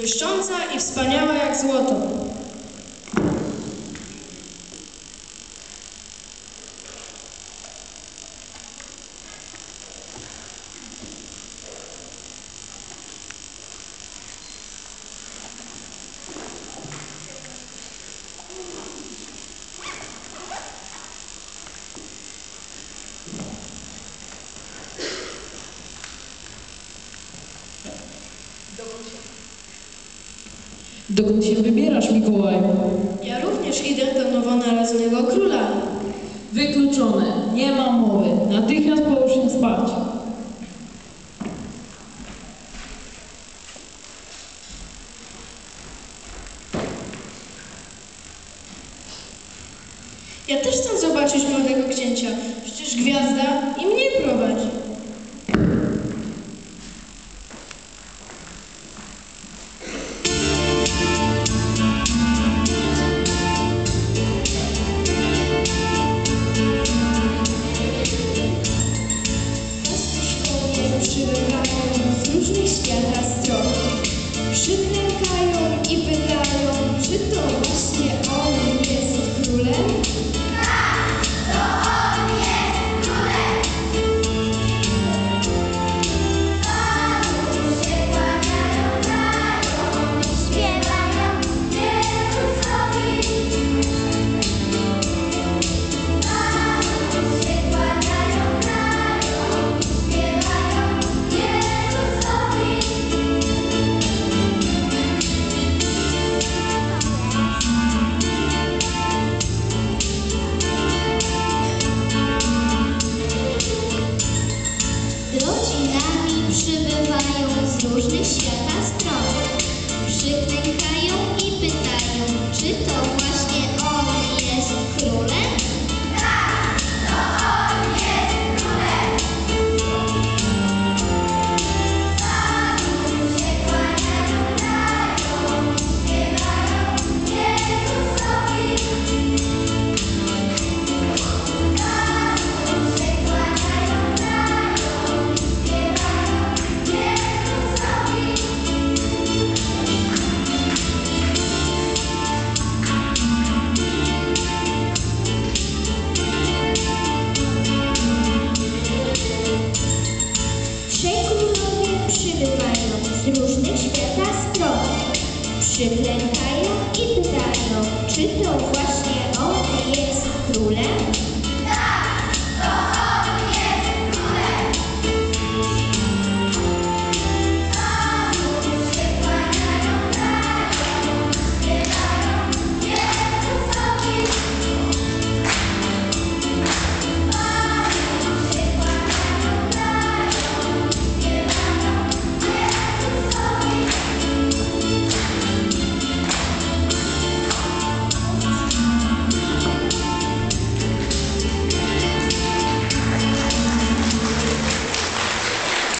błyszcząca i wspaniała jak złoto. Dokąd się wybierasz, Mikołaju? Ja również idę do nowonarodzonego króla. Wykluczone. Nie ma mowy. Natychmiast połóż się spać. Ja też chcę zobaczyć młodego przybywają z różnych świata stron. Przyklękają i pytają, czy to świata stron. Przyklękają i pytają, czy to przybywają z różnych świata stron. Przyklękają i pytają,